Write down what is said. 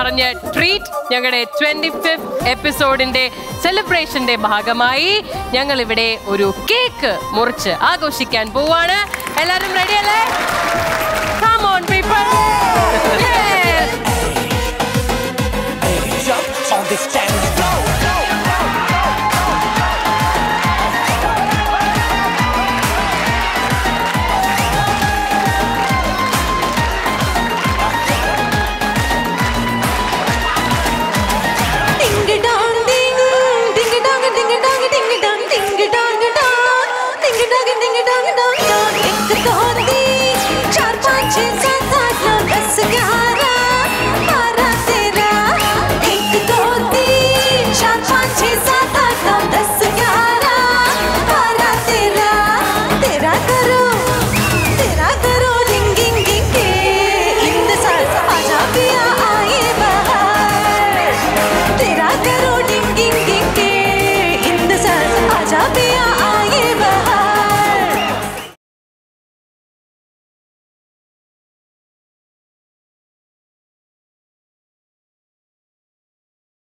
പറഞ്ഞ് ട്രീറ്റ് ഞങ്ങളുടെ twenty fifth എപ്പിസോഡിന്റെ സെലിബ്രേഷന്റെ ഭാഗമായി ഞങ്ങൾ ഇവിടെ ഒരു കേക്ക് മുറിച്ച് ആഘോഷിക്കാൻ പോവാണ് എല്ലാവരും റെഡി അല്ലേ On this dance dong dong dong, it's a.